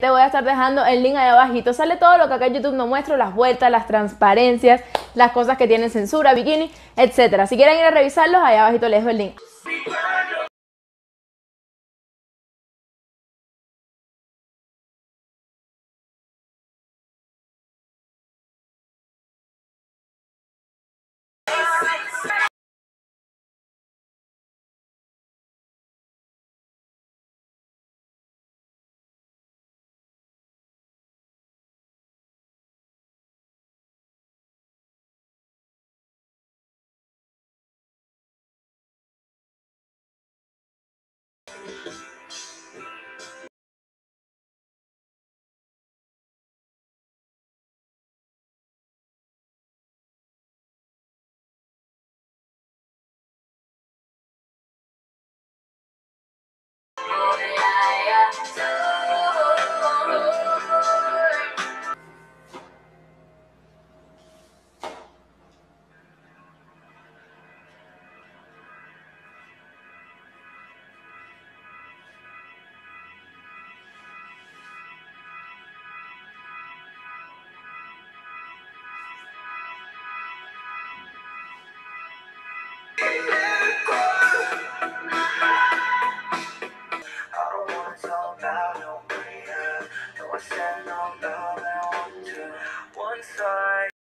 Te voy a estar dejando el link ahí abajito. Sale todo lo que acá en YouTube no muestro, las vueltas, las transparencias, las cosas que tienen censura, bikini, etcétera. Si quieren ir a revisarlos, ahí abajito les dejo el link. what's that?